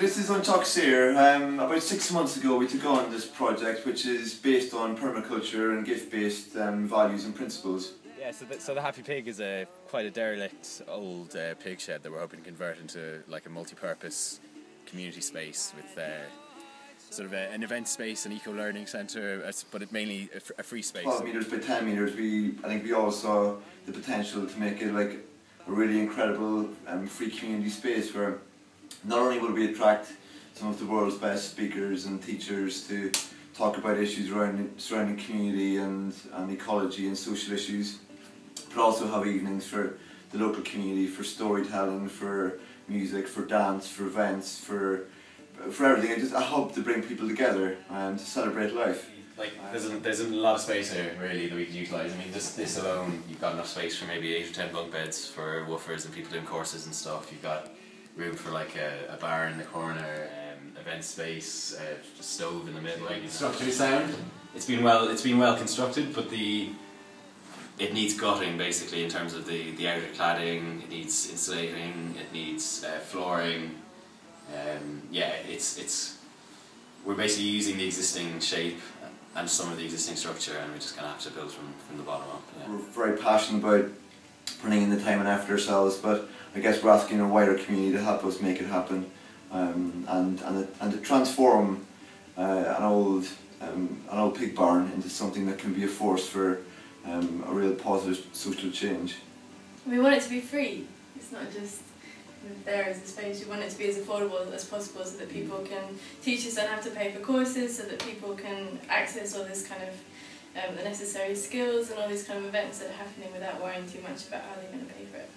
This is on Teach Saor. Um, about six months ago we took on this project which is based on permaculture and gift-based um, values and principles. Yeah, so the, so the Happy Pig is a quite a derelict old uh, pig shed that we're hoping to convert into like a multi-purpose community space with uh, sort of a, an event space, an eco-learning centre, but it mainly a, a free space. 12 metres by 10 metres, we, I think we all saw the potential to make it like a really incredible um, free community space where not only will we attract some of the world's best speakers and teachers to talk about issues around surrounding community and, and ecology and social issues, but also have evenings for the local community, for storytelling, for music, for dance, for events, for for everything. It's just a hub to bring people together and to celebrate life. Like there's a, there's a lot of space here really that we could utilise. I mean just this alone you've got enough space for maybe eight or ten bunk beds for woofers and people doing courses and stuff. You've got room for like a, a bar in the corner, um, event space, uh, a stove in the middle. Like structure sound. It's been well it's been well constructed, but the it needs gutting basically in terms of the the outer cladding. It needs insulating. It needs uh, flooring. Um, yeah, it's it's we're basically using the existing shape and some of the existing structure, and we're just gonna have to build from from the bottom up. Yeah. We're very passionate about putting in the time and effort ourselves, but I guess we're asking a wider community to help us make it happen um, and, and, and to transform uh, an old um, an old pig barn into something that can be a force for um, a real positive social change. We want it to be free. It's not just there as a space. We want it to be as affordable as possible so that people can, teachers don't have to pay for courses, so that people can access all this kind of um, the necessary skills and all these kind of events that are happening without worrying too much about how they're going to pay for it.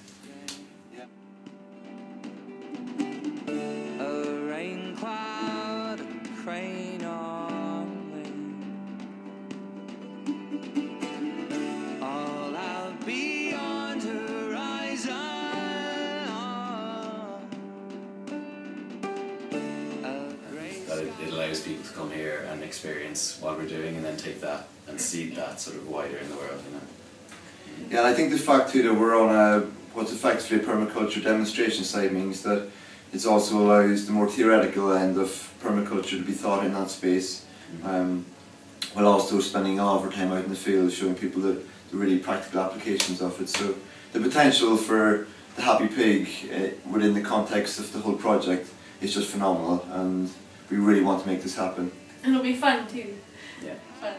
That it, it allows people to come here and experience what we're doing and then take that and see that sort of wider in the world, you know. Yeah, and I think the fact too that we're on a what's effectively a permaculture demonstration site means that it also allows the more theoretical end of permaculture to be thought in that space, um, while also spending a lot of our time out in the field showing people the, the really practical applications of it. So the potential for the Happy Pig uh, within the context of the whole project is just phenomenal, and we really want to make this happen. And it'll be fun too. Yeah. Fun.